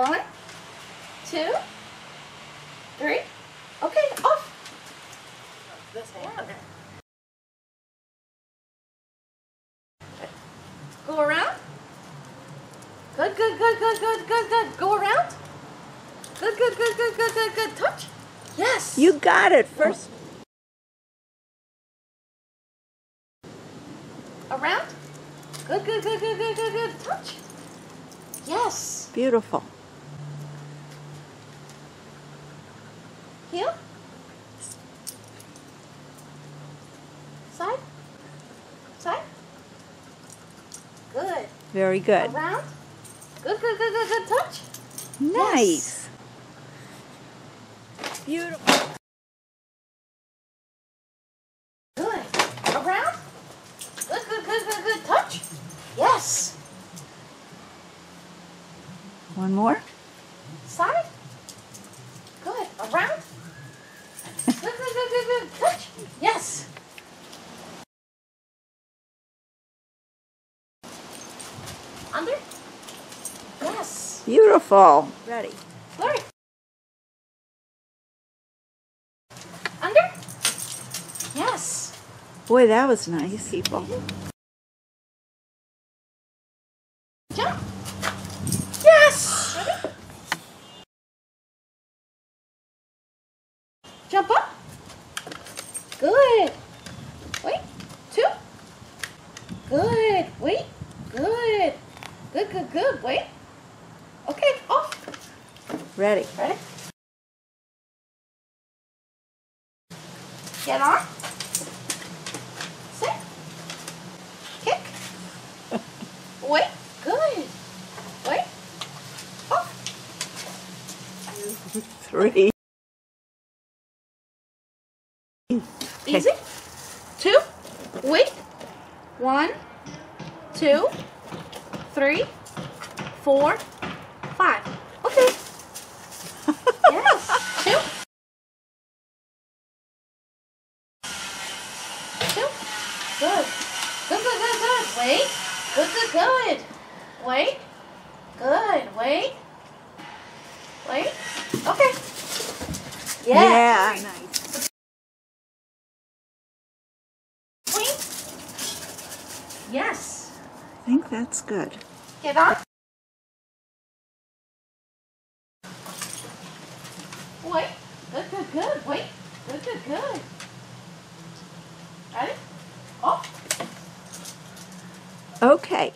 One, two, three. Okay, off. This hand. Go around. Good, good, good, good, good, good, good. Go around. Good, good, good, good, good, good, good. Touch. Yes. You got it first. Around. Good, good, good, good, good, good, good. Touch. Yes. Beautiful. Heel. Side. Side. Good. Very good. Around. Good, good, good, good, good. Touch. Nice. Beautiful. Good. Around. Good, good, good, good, good. Touch. Yes. One more. Side. Good. Around. Good, good, good, good, good. Touch. Yes. Under. Yes. Beautiful. Ready. Flurry. Under. Yes. Boy, that was nice, people. Jump. Yes. Ready? Jump up. Good. Wait. Two. Good. Wait. Good. Good, good, good. Wait. Ready. Ready? Get on. Sit. Kick. Wait. Good. Wait. Off. Three. Easy. Two. Wait. One, two, three, four, five. Okay. yes. Two. Two. Good. Good, good, good, good. Wait. Good, good, good. Wait. Good. Wait. Wait. Okay. Yeah. Yes. Nice. Wait. Yes. I think that's good. Get on. Wait. Good, good, good. Wait. Good, good, good. Ready? Oh. Okay.